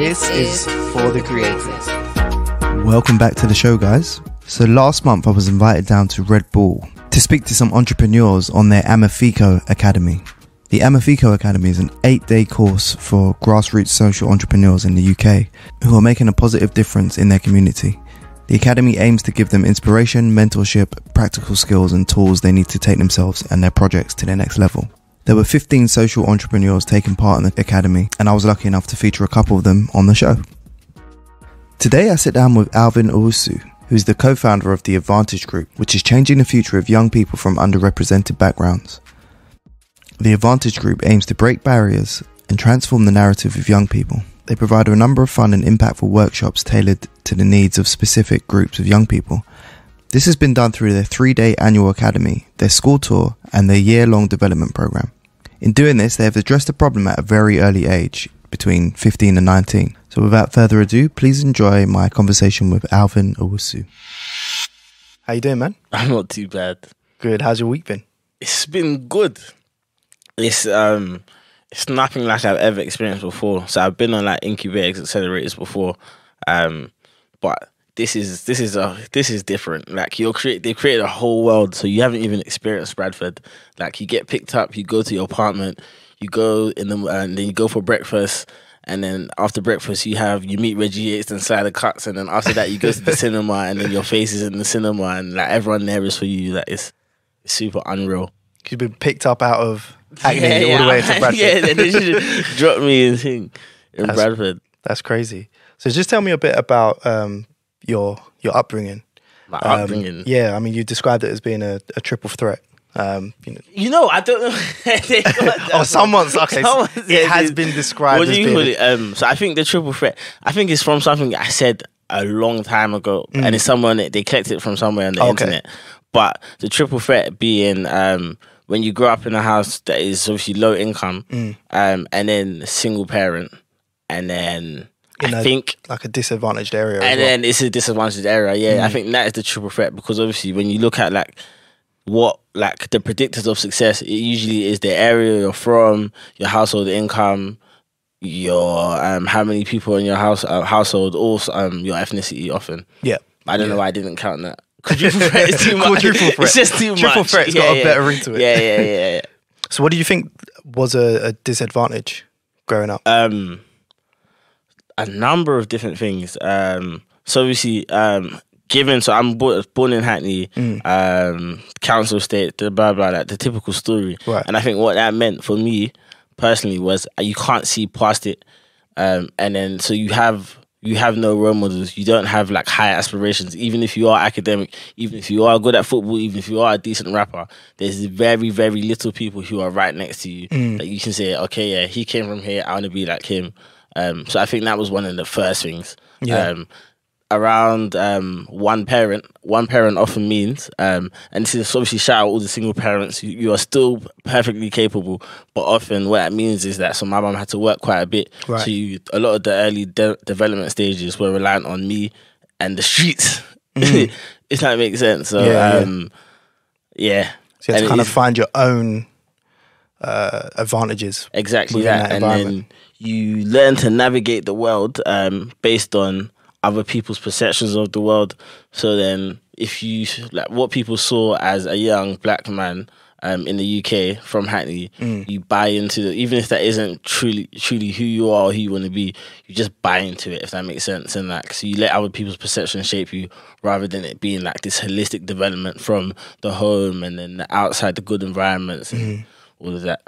This is for the creators. Welcome back to the show, guys. So last month I was invited down to Red Bull to speak to some entrepreneurs on their Amaphiko Academy. The Amaphiko Academy is an eight day course for grassroots social entrepreneurs in the UK who are making a positive difference in their community. The Academy aims to give them inspiration, mentorship, practical skills, and tools they need to take themselves and their projects to their next level. There were 15 social entrepreneurs taking part in the Academy, and I was lucky enough to feature a couple of them on the show. Today I sit down with Alvin Owusu, who's the co-founder of the Advantage Group, which is changing the future of young people from underrepresented backgrounds. The Advantage Group aims to break barriers and transform the narrative of young people. They provide a number of fun and impactful workshops tailored to the needs of specific groups of young people. This has been done through their three day annual academy, their school tour, and their year long development program. In doing this, they have addressed the problem at a very early age, between 15 and 19. So without further ado, please enjoy my conversation with Alvin Owusu. How you doing, man? I'm not too bad. Good. How's your week been? It's been good. It's um it's nothing like I've ever experienced before. So I've been on like incubators, accelerators before. Um but this is this is a this is different. Like you're create they created a whole world so you haven't even experienced Bradford. Like you get picked up, you go to your apartment, you go in the and then you go for breakfast and then after breakfast you have you meet Reggie Yates and Slider Cuts and then after that you go to the cinema and then your face is in the cinema and like everyone there is for you. Like it's, it's super unreal. You've been picked up out of Hackney all the way to Bradford. yeah, and then they just dropped me in, in That's- Bradford. That's crazy. So just tell me a bit about um, your your upbringing. My Um, upbringing. Yeah, I mean, you described it as being a, a triple threat. Um, you know, You know, I don't know. They got that oh, someone's okay. someone it has been described What do you call it? Um, so I think the triple threat. I think it's from something I said a long time ago, and it's someone they collected it from somewhere on the Mm. Okay. internet. But the triple threat being um, when you grow up in a house that is obviously low income, Mm. um, and then single parent, and then In I a- think like a disadvantaged area. as and well. then it's a disadvantaged area. Yeah, I Mm. think that is the triple threat because obviously when you look at like what like the predictors of success, it usually is the area you're from, your household income, your um how many people in your house uh, household, also um your ethnicity often. yeah, I don't know why I didn't count that. Quadruple threat is too much. Quadruple threat. It's just too Triple much. threat's got a better ring to it. Yeah, yeah, yeah, yeah. So, what do you think was a, a disadvantage growing up? um a number of different things. Um so obviously um given so I'm bo- born in Hackney, Mm. um council estate, the blah blah that the typical story. Right. And I think what that meant for me personally was uh, you can't see past it. Um and then so you have you have no role models. You don't have like high aspirations. Even if you are academic, even if you are good at football, even if you are a decent rapper, there's very, very little people who are right next to you that you can say, okay, yeah, he came from here. I want to be like him. Um, so I think that was one of the first things. Yeah. Um, around um, one parent, one parent often means, um, and this is obviously shout out all the single parents. You, you are still perfectly capable, but often what that means is that so my mum had to work quite a bit. Right. So you, a lot of the early de- development stages were reliant on me and the streets. if that makes sense. So Mm. Yeah, um, yeah. So you have And to kind of find your own uh, advantages. exactly that, that and then you learn to navigate the world um, based on other people's perceptions of the world. So then, if you like what people saw as a young black man um, in the UK from Hackney, Mm. you buy into the, even if that isn't truly truly who you are or who you want to be, you just buy into it if that makes sense. And like, so you let other people's perception shape you rather than it being like this holistic development from the home and then the outside, the good environments, and Mm. all of that.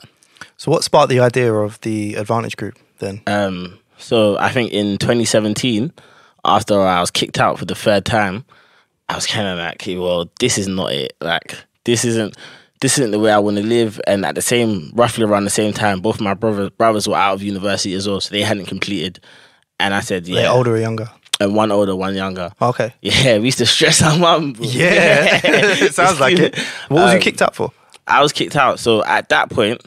So, what sparked the idea of the Advantage Group then? Um, so I think in 2017, after I was kicked out for the third time, I was kind of like, well, this is not it. Like, this isn't this isn't the way I want to live. And at the same, roughly around the same time, both my brothers brothers were out of university as well, so they hadn't completed. And I said, They're yeah, older or younger? and one older, one younger. Okay. Yeah, we used to stress our mum. Yeah, it sounds like it. What was you Um, kicked out for? I was kicked out. So at that point,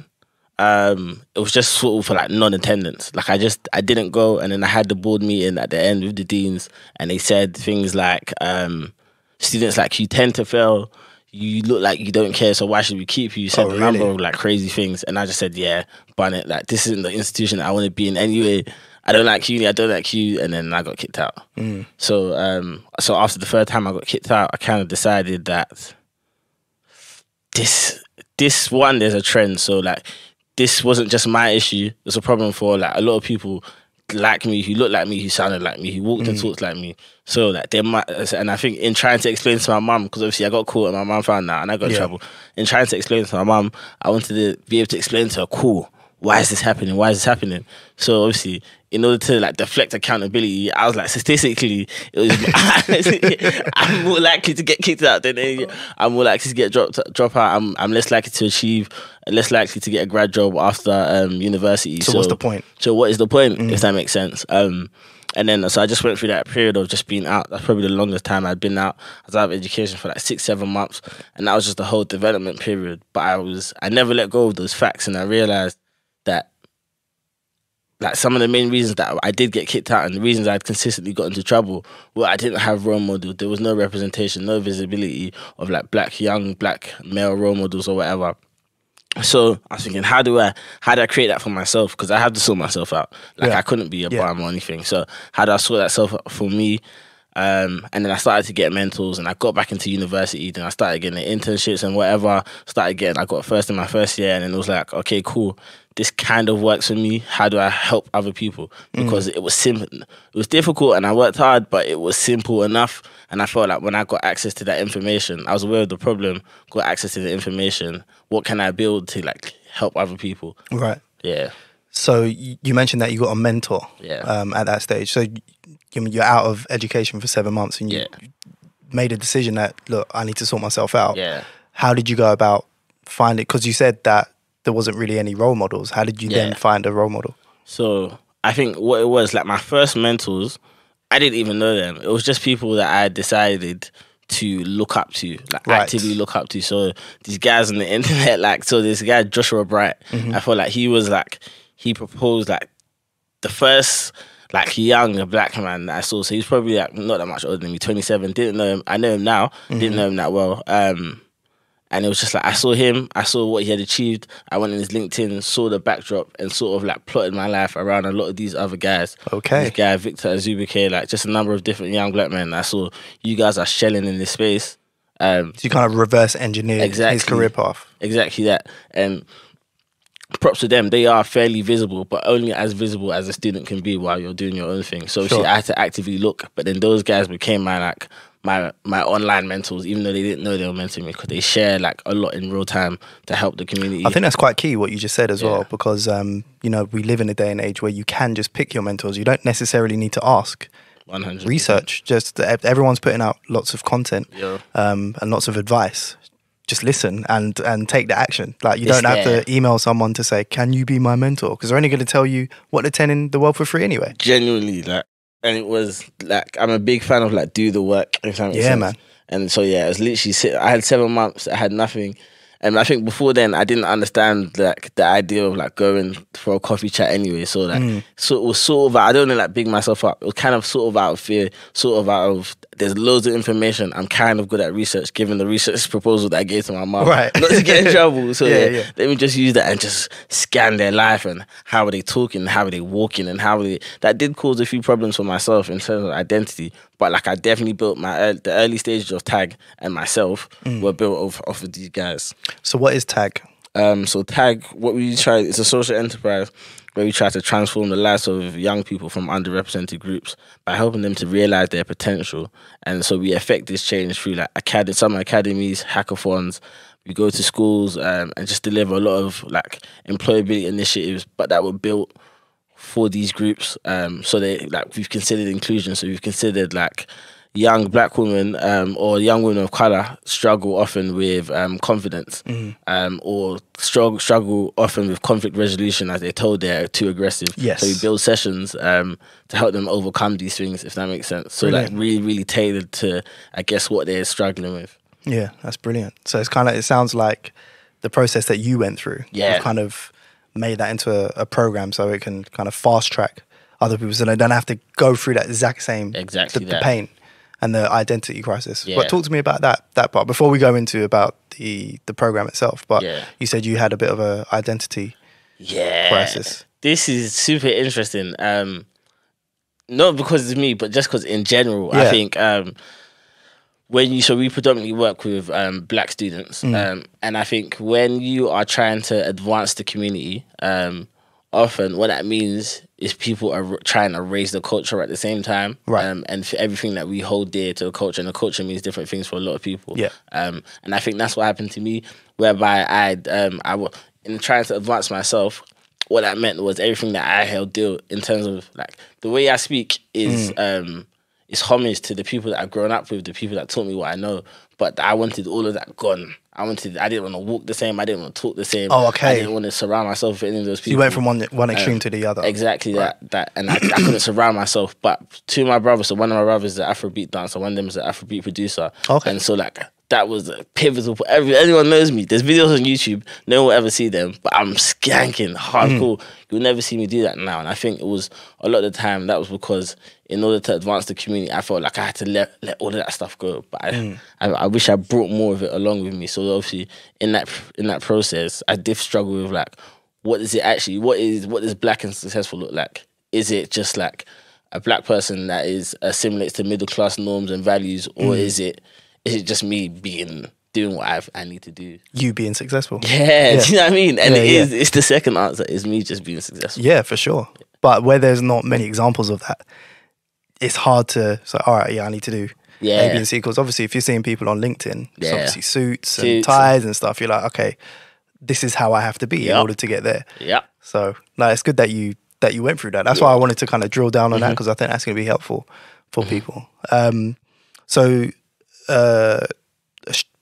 um, it was just sort of for like non-attendance. Like I just I didn't go, and then I had the board meeting at the end with the deans, and they said things like, um, "Students like you tend to fail. You look like you don't care, so why should we keep you?" You said Oh, a number of like crazy things, and I just said, "Yeah, bun it. Like this isn't the institution I want to be in anyway." I don't like uni, I don't like you, and then I got kicked out. So um, so after the third time I got kicked out, I kind of decided that this this one there's a trend. So like this wasn't just my issue. It's a problem for like a lot of people like me, who looked like me, who sounded like me, who walked and mm. talked like me. So like they might, and I think in trying to explain to my mum, because obviously I got caught and my mum found out and I got in Yeah. trouble. In trying to explain to my mum, I wanted to be able to explain to her, cool, why is this happening? Why is this happening? So obviously, in order to like deflect accountability, I was like, statistically, it was I'm more likely to get kicked out than any, I'm more likely to get dropped drop out. I'm I'm less likely to achieve, less likely to get a grad job after um, university. So what's the point? So what is the point? If that makes sense. Um, and then so I just went through that period of just being out. That's probably the longest time I'd been out. I was out of education for like six, seven months, and that was just the whole development period. But I was I never let go of those facts, and I realized that like some of the main reasons that I did get kicked out and the reasons I'd consistently got into trouble were I didn't have role models. There was no representation, no visibility of like black young black male role models or whatever. So I was thinking, how do I how do I create that for myself? Because I had to sort myself out. Like Yeah. I couldn't be a Yeah. bum or anything. So how do I sort that self out for me? Um, and then I started to get mentors, and I got back into university. Then I started getting internships and whatever. Started getting, I got first in my first year, and then it was like, okay, cool. This kind of works for me. How do I help other people? Because it was simple. It was difficult, and I worked hard, but it was simple enough. And I felt like when I got access to that information, I was aware of the problem. Got access to the information. What can I build to like help other people? Right. Yeah, So you mentioned that you got a mentor Yeah. um, at that stage. So y- you mean you're out of education for seven months and you Yeah. made a decision that look, I need to sort myself out. yeah. How did you go about finding? Because you said that there wasn't really any role models. How did you then find a role model? So I think what it was like my first mentors, I didn't even know them. It was just people that I decided to look up to, like Right. actively look up to. So these guys on the internet, like so this guy Joshua Bright, mm-hmm. I felt like he was like he proposed like the first like young black man that I saw. So he's probably like not that much older than me, twenty seven. Didn't know him. I know him now. Didn't know him that well. Um, and it was just like I saw him, I saw what he had achieved. I went in his LinkedIn, saw the backdrop, and sort of like plotted my life around a lot of these other guys. Okay. this guy Victor Azubike, like just a number of different young black men. I saw you guys are shelling in this space. Um, So you kind of reverse engineered his career path. exactly that. And props to them. They are fairly visible, but only as visible as a student can be while you're doing your own thing. So Sure. I had to actively look. But then those guys became my like my my online mentors, even though they didn't know they were mentoring me, because they share like a lot in real time to help the community. I think that's quite key what you just said as Yeah. well, because um, you know we live in a day and age where you can just pick your mentors. You don't necessarily need to ask, one hundred research. Just everyone's putting out lots of content Yeah. um, and lots of advice. Just listen and and take the action. Like you It's don't have there. to email someone to say, "Can you be my mentor?" Because they're only going to tell you what they're telling the world for free anyway. genuinely like and it was like I'm a big fan of like do the work if that makes Yeah, sense. man. and so yeah it was literally sit, I had seven months I had nothing and I think before then I didn't understand like the idea of like going for a coffee chat anyway so like Mm. so it was sort of I don't know like big myself up it was kind of sort of out of fear sort of out of there's loads of information I'm kind of good at research given the research proposal that I gave to my mom Right. not to get in trouble so Yeah, yeah, yeah. let me just use that and just scan their life and how are they talking, how are they walking, and how are they. That did cause a few problems for myself in terms of identity. But like I definitely built my ear- the early stages of tag and myself Mm. were built off, off of these guys. So what is tag? Um, so tag, what we try, it's a social enterprise where we try to transform the lives of young people from underrepresented groups by helping them to realize their potential. And so we affect this change through like acad- summer academies, hackathons. We go to schools um, and just deliver a lot of like employability initiatives, but that were built for these groups. Um, so they like we've considered inclusion. So we've considered like young black women um, or young women of color struggle often with um, confidence um, or struggle struggle often with conflict resolution as they're told they're too aggressive. Yes. So we build sessions um, to help them overcome these things, if that makes sense. So like really, really tailored to I guess what they're struggling with. Yeah, that's brilliant. So it's kind of it sounds like the process that you went through. Yeah. kind of made that into a, a program so it can kind of fast track other people so they don't have to go through that exact same Exactly the, the pain and the identity crisis. Yeah. But talk to me about that that part before we go into about the the program itself. But Yeah. you said you had a bit of a identity Yeah. crisis. This is super interesting. Um, not because it's me, but just because in general, Yeah. I think um, when you so we predominantly work with um, black students, Mm. um, and I think when you are trying to advance the community, um, often what that means is people are trying to raise the culture at the same time, Right. Um, and for everything that we hold dear to the culture, and the culture means different things for a lot of people, Yeah. Um, and I think that's what happened to me, whereby I um, I in trying to advance myself what that meant was everything that I held dear in terms of like the way I speak is Mm. um is homage to the people that I've grown up with, the people that taught me what I know. But I wanted all of that gone. I wanted I didn't want to walk the same, I didn't want to talk the same. Oh, okay. I didn't want to surround myself with any of those people. You went from one one uh, extreme to the other. Exactly that that and I, I couldn't surround myself. But two of my brothers, so one of my brothers is an Afrobeat dancer, one of them is an Afrobeat producer. Okay. And so like that was pivotal. Every, anyone knows me. There's videos on YouTube. No one will ever see them, but I'm skanking hardcore. Mm. You'll never see me do that now. And I think it was a lot of the time that was because in order to advance the community, I felt like I had to let let all of that stuff go. But I, mm. I, I wish I brought more of it along with me. So obviously in that in that process, I did struggle with like what is it actually? What is what does black and successful look like? Is it just like a black person that is assimilates to middle class norms and values, or mm. is it is it just me being doing what I've, I need to do? You being successful. Yeah, do you know what I mean? And Yeah, it yeah. it's the second answer is me just being successful. Yeah, for sure. But where there's not many examples of that, it's hard to say, all right, yeah, I need to do Yeah. A, B, and C. Because obviously, if you're seeing people on LinkedIn, it's Yeah. obviously suits and ties and stuff, you're like, okay, this is how I have to be in order to get there. Yeah. So, no, it's good that you that you went through that. That's why I wanted to kind of drill down on that Mm-hmm. because I think that's going to be helpful for people. Um, so, uh,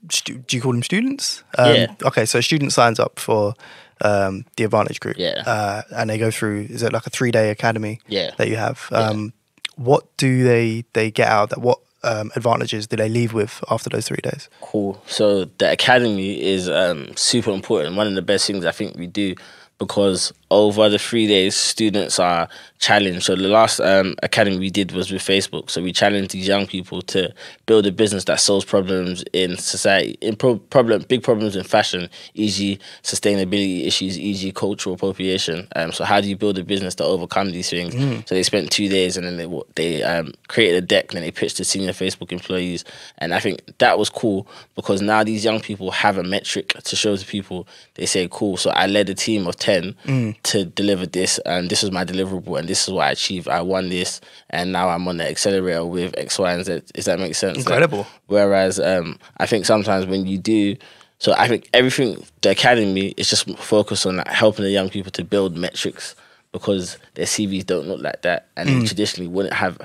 stu- do you call them students? Um, Yeah. Okay, so a student signs up for um, the Advantage Group. Yeah. Uh, and they go through. Is it like a three day academy? Yeah. That you have. Um, What do they they get out of that? What um, advantages do they leave with after those three days? Cool. So the academy is um, super important. One of the best things I think we do because over the three days, students are challenged. So the last um, academy we did was with Facebook. So we challenged these young people to build a business that solves problems in society, in pro- problem, big problems in fashion, e.g., sustainability issues, e.g., cultural appropriation. Um, so how do you build a business to overcome these things? So they spent two days and then they they um, created a deck and then they pitched to senior Facebook employees. And I think that was cool because now these young people have a metric to show to people. They say, cool. So I led a team of 10 to deliver this and this was my deliverable and this is what I achieved. I won this and now I'm on the accelerator with X, Y, and Z. Does that make sense? Like, Incredible. whereas um, I think sometimes when you do, so I think everything, the academy is just focused on like, helping the young people to build metrics because their CVs don't look like that and Mm. traditionally wouldn't have,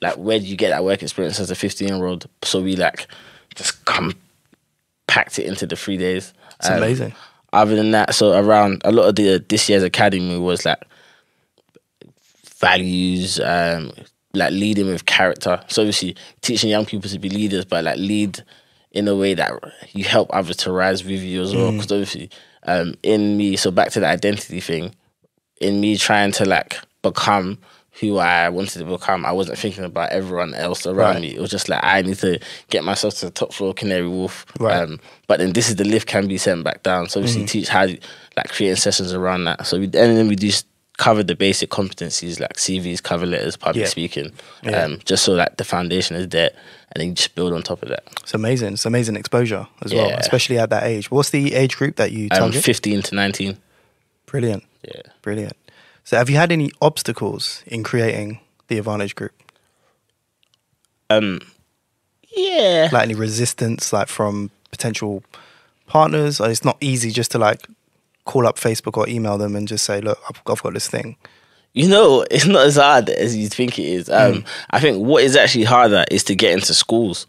like, where do you get that work experience as a 15 year old? So we like just come packed it into the three days. It's Um, amazing. Other than that, so around a lot of the this year's academy was like values, um, like leading with character. So obviously teaching young people to be leaders, but like lead in a way that you help others to rise with you as well. Because obviously, um, in me, so back to the identity thing, in me trying to like become who I wanted to become, I wasn't thinking about everyone else around Right. me. It was just like I need to get myself to the top floor, Canary Wharf. Right. Um, but then this is the lift can be sent back down. So obviously teach how to, like creating sessions around that. So we and then we just cover the basic competencies like CVs, cover letters, public Yeah. speaking, Yeah. um, just so that the foundation is there, and then you just build on top of that. It's amazing. It's amazing exposure as well, especially at that age. What's the age group that you Um, target? 15 to 19. Brilliant. Yeah. Brilliant. So, have you had any obstacles in creating the Advantage Group? Um, yeah. Like any resistance, like from potential partners? Or it's not easy just to like call up Facebook or email them and just say, "Look, I've, I've got this thing." You know, it's not as hard as you think it is. Um, Mm. I think what is actually harder is to get into schools.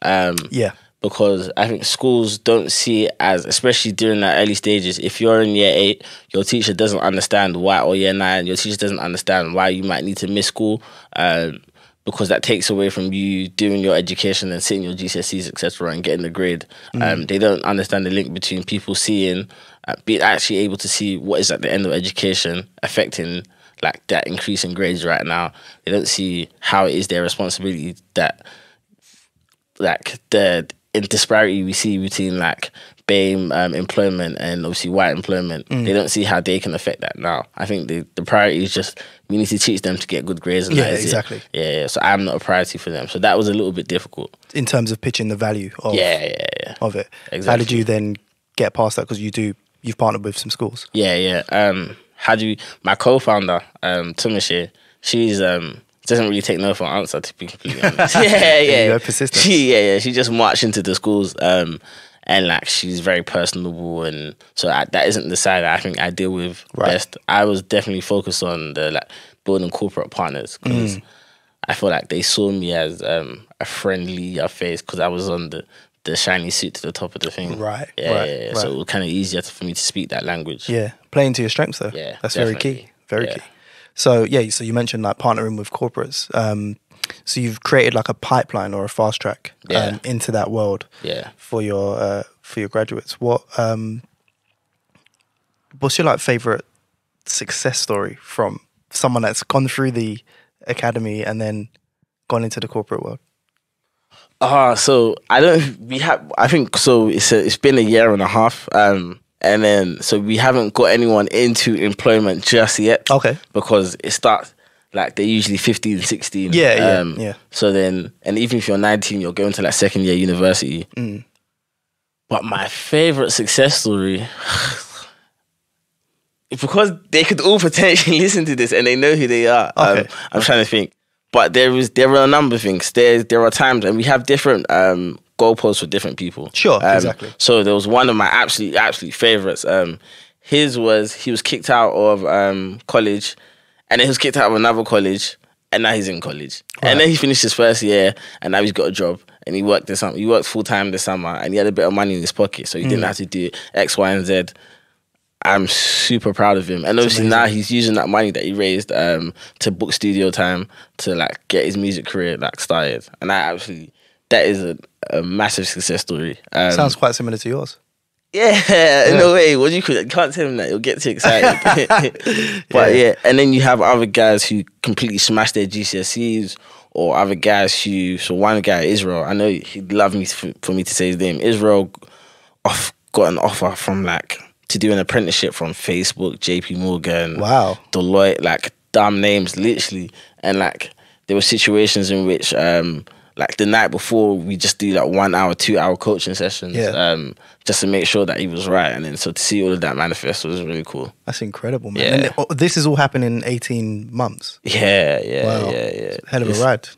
Um, Yeah. Because I think schools don't see it as, especially during the early stages. If you're in year eight, your teacher doesn't understand why, or year nine, your teacher doesn't understand why you might need to miss school, um, because that takes away from you doing your education and sitting your GCSEs, etc., and getting the grade. Um, they don't understand the link between people seeing, uh, being actually able to see what is at the end of education affecting like that increase in grades right now. They don't see how it is their responsibility that like the disparity we see between like BAME um, employment and obviously white employment. Mm. They don't see how they can affect that now. I think the the priority is just we need to teach them to get good grades. And Yeah, is it. exactly. Yeah, yeah. So I'm not a priority for them. So that was a little bit difficult. in terms of pitching the value of Yeah, yeah, yeah. of it. How did you then get past that? Because you do you've partnered with some schools. Yeah, yeah. Um, how do you? My co-founder, um, Tumishe, she's um doesn't really take no for an answer to be completely honest. yeah, yeah. persistence. She, yeah, yeah. She just marched into the schools, um, and like she's very personable, and so I, that isn't the side that I think I deal with Right. best. I was definitely focused on the like building corporate partners because Mm. I feel like they saw me as um a friendlier face because I was on the. The shiny suit to the top of the thing, Right, Yeah, right, yeah, yeah. right. So it was kind of easier for me to speak that language. Yeah, playing to your strengths though. Yeah, that's very key. Very Yeah. key. So yeah, so you mentioned like partnering with corporates. Um, so you've created like a pipeline or a fast track Yeah. um, into that world Yeah. for your uh, for your graduates. What um, what's your like favorite success story from someone that's gone through the academy and then gone into the corporate world? Ah, so I don't. We have. I think so. It's a, it's been a year and a half. Um, and then so we haven't got anyone into employment just yet. Okay. Because it starts like they're usually 15, 16. Yeah, yeah, um, yeah. So then, and even if you're 19, you're going to like second year university. Mm. But my favorite success story. Because they could all potentially listen to this and they know who they are. Okay. Um, I'm trying to think. But there is there are a number of things. There there are times and we have different um goalposts for different people. Sure, Um, exactly. So there was one of my absolute absolute favorites. Um his was he was kicked out of um college and then he was kicked out of another college and now he's in college. And then he finished his first year and now he's got a job and he worked this summer. He worked full time this summer and he had a bit of money in his pocket. So he Mm. didn't have to do X, Y, and Z. I'm super proud of him. And obviously now he's using that money that he raised um, to book studio time to like get his music career like started. And I actually that is a, a massive success story. Um, Sounds quite similar to yours. yeah, in a way. What you could can't tell him that he'll get too excited. but yeah. and then you have other guys who completely smash their GCSEs, or other guys who. So one guy, Israel, I know he'd love me for, for me to say his name. Israel, off got an offer from like to do an apprenticeship from Facebook, JP Morgan, Wow. Deloitte, like dumb names, literally. And like there were situations in which um like the night before we just do like one hour, two hour coaching sessions. Yeah. Um just to make sure that he was right. And then so to see all of that manifest was really cool. That's incredible, man. Yeah. And oh, this is all happening in 18 months. Yeah, yeah, Wow. yeah, yeah. Hell of a It's- ride.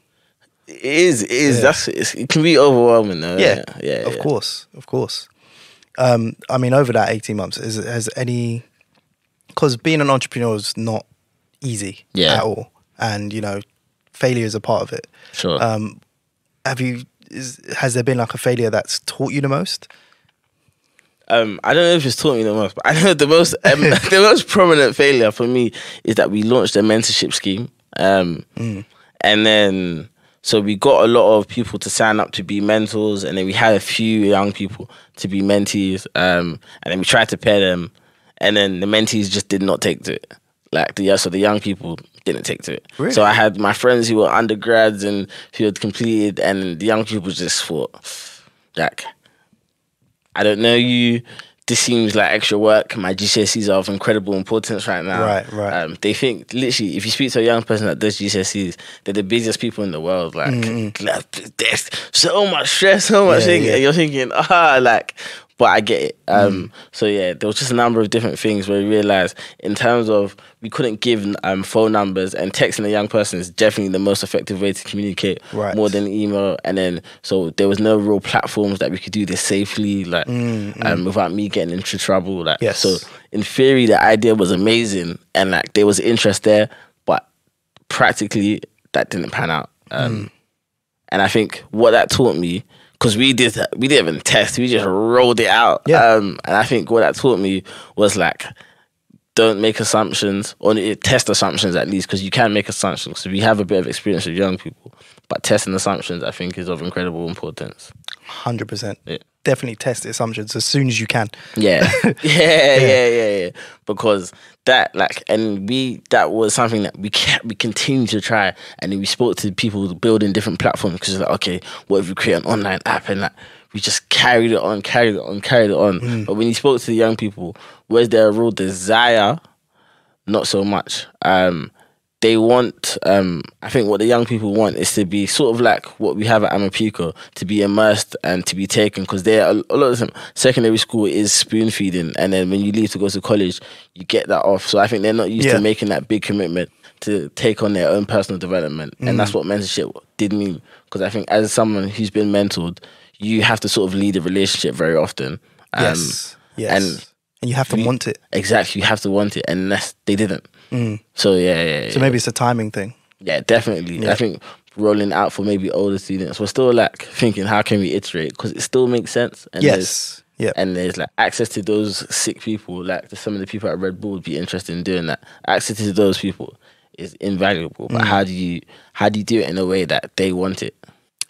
It is, it is. Yeah. That's it's, it can be overwhelming though. Yeah, yeah, yeah. of course, of course. Um, I mean, over that 18 months, is, has any, because being an entrepreneur is not easy Yeah. at all. And, you know, failure is a part of it. Sure. Um, have you, is, has there been like a failure that's taught you the most? um, I don't know if it's taught me the most, but I know the most um, the most prominent failure for me is that we launched a mentorship scheme, um, and then so we got a lot of people to sign up to be mentors, and then we had a few young people to be mentees, um, and then we tried to pair them, and then the mentees just did not take to it. Like the yeah, so the young people didn't take to it. Really? So I had my friends who were undergrads and who had completed, and the young people just thought, like, I don't know you. This seems like extra work. My GCSEs are of incredible importance right now. Right, right. Um, they think literally, if you speak to a young person that does GCSEs, they're the busiest people in the world. Like, like, there's so much stress, so much Mm-hmm. Yeah, thing. yeah. And you're thinking, ah, like, but I get it. Um, So yeah, there was just a number of different things where we realized, in terms of we couldn't give um, phone numbers and texting a young person is definitely the most effective way to communicate Right. more than email. And then so there was no real platforms that we could do this safely, like um, without me getting into trouble. Like Yes. so, in theory, the idea was amazing and like there was interest there, but practically that didn't pan out. Um, And I think what that taught me, because we did we didn't even test, we just rolled it out. Yeah. Um, and I think what that taught me was like, don't make assumptions or test assumptions at least, because you can make assumptions. So we have a bit of experience with young people, but testing assumptions I think is of incredible importance. 100%. Yeah. Definitely test the assumptions as soon as you can. Yeah. yeah, yeah, yeah, yeah. Because that, like, and we, that was something that we kept, we continued to try. And then we spoke to people building different platforms because like, okay, what if we create an online app and like, we just carried it on, carried it on, carried it on. But when you spoke to the young people, was there a real desire? Not so much. Um, they want, um, I think what the young people want is to be sort of like what we have at Amaphiko, to be immersed and to be taken because they're a, lot of them, secondary school is spoon feeding. And then when you leave to go to college, you get that off. So I think they're not used Yeah. to making that big commitment to take on their own personal development. And that's what mentorship did mean. Because I think as someone who's been mentored, you have to sort of lead a relationship very often. Um, yes. Yes. and and you have to you- want it. Exactly, you have to want it, and that's, they didn't. So yeah, yeah, yeah. So maybe it's a timing thing. yeah, definitely. Yeah. I think rolling out for maybe older students, we're still like thinking, how can we iterate? Because it still makes sense. And there's- Yes. Yeah. and there's like access to those sick people, like to some of the people at Red Bull would be interested in doing that. Access to those people is invaluable. Mm. But how do you how do you do it in a way that they want it?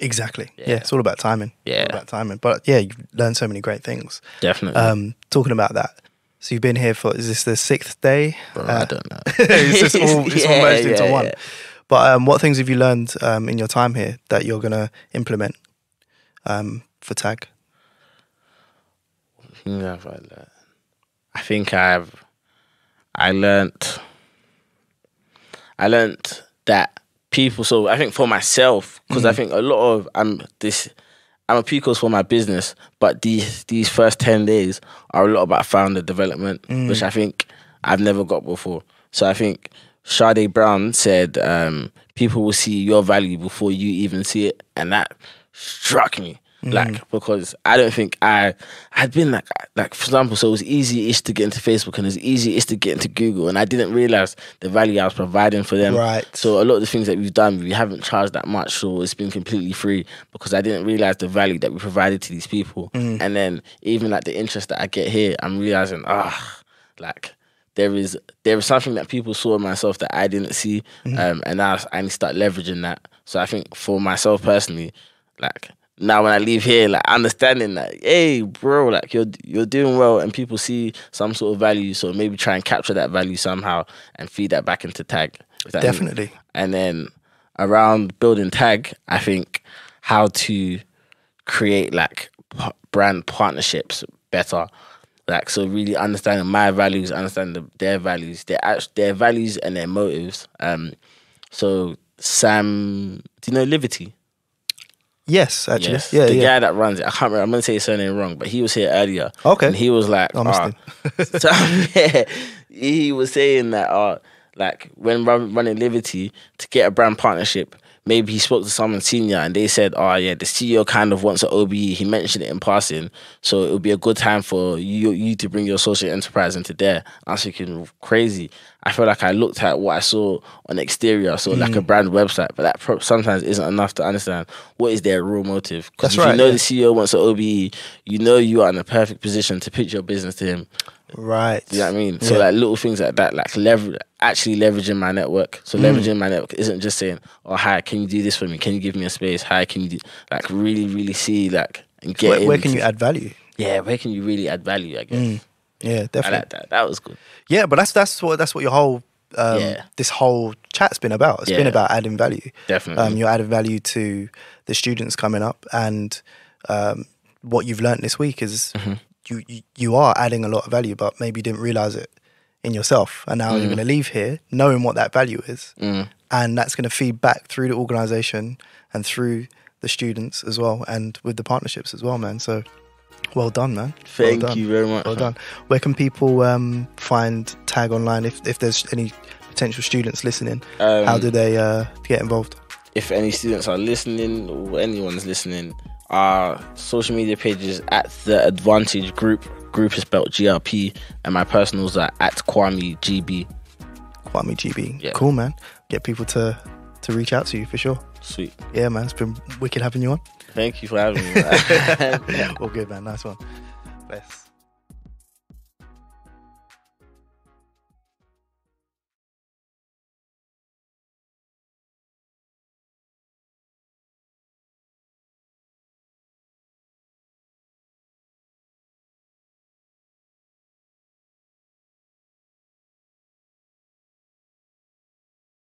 Exactly. Yeah. Yeah. It's all about timing. Yeah. All about timing. But yeah, you've learned so many great things. Definitely. Um, talking about that. So you've been here for is this the sixth day? Bro, Uh, I don't know. it's just all it's all Yeah, into yeah, one. yeah. But um, what things have you learned um, in your time here that you're gonna implement um, for tag? Have I learned? I think I've I learned I learned that people so I think for myself because I think a lot of I'm this Amaphiko's for my business, but these these first ten days are a lot about founder development, which I think I've never got before. So I think Sade Brown said um, people will see your value before you even see it, and that struck me. Like because I don't think I had been like like for example, so it was easy-ish to get into Facebook and it was easy-ish to get into Google, and I didn't realize the value I was providing for them. Right. So a lot of the things that we've done, we haven't charged that much, so it's been completely free because I didn't realize the value that we provided to these people. And then even like the interest that I get here, I'm realizing, ah, like there is there is something that people saw in myself that I didn't see, um, and now I need to start leveraging that. So I think for myself personally, like now when I leave here, like understanding that, hey, bro, like you're you're doing well, and people see some sort of value, so maybe try and capture that value somehow and feed that back into tag. if that makes- Definitely. and then around building tag, I think how to create like p- brand partnerships better. Like so, really understanding my values, understanding the, their values, their their values and their motives. Um, so Sam, do you know Liberty? Yes, actually. Yes, Yeah, the yeah. guy that runs it. I can't remember. I'm gonna say his surname wrong, but he was here earlier. Okay. and he was like, "Ah." so, yeah, he was saying that, uh, like when run, running Liberty to get a brand partnership, maybe he spoke to someone senior and they said, "Oh yeah, the CEO kind of wants an OBE." He mentioned it in passing, so it would be a good time for you you to bring your social enterprise into there. I was thinking, crazy. I feel like I looked at what I saw on exterior, I saw like a Mm. brand website, but that sometimes isn't enough to understand what is their real motive. Because if you know yeah. the CEO wants an OBE, you know you are in a perfect position to pitch your business to him. Right. Do you know what I mean? So Yeah. like little things like that, like lever actually leveraging my network. So Mm. leveraging my network isn't just saying, "Oh, hi, can you do this for me? Can you give me a space? Hi, can you do like really, really see like and get where, where can you add value? Yeah, where can you really add value? I guess Mm. Yeah, I like that. That was good. Yeah, but that's that's what that's what your whole um, Yeah. this whole chat's been about. It's been about adding value. Definitely. Um, you're adding value to the students coming up, and um, what you've learned this week is Mm-hmm. You, you you are adding a lot of value, but maybe you didn't realize it in yourself, and now you're going to leave here knowing what that value is, Mm. and that's going to feed back through the organization and through the students as well, and with the partnerships as well, man. So. Well done, man. Well Thank done. you very much. Well done. Where can people um, find Tag online if, if there's any potential students listening? Um, How do they uh, get involved? if any students are listening or anyone's listening, our social media pages at the Advantage Group. Group is spelled GRP, and my personals are at Kwame GB. Kwame GB. Yeah. Cool, man. Get people to to reach out to you for sure. Sweet. Yeah, man. It's been wicked having you on. Thank you for having me. All good, man. Nice one. Bless.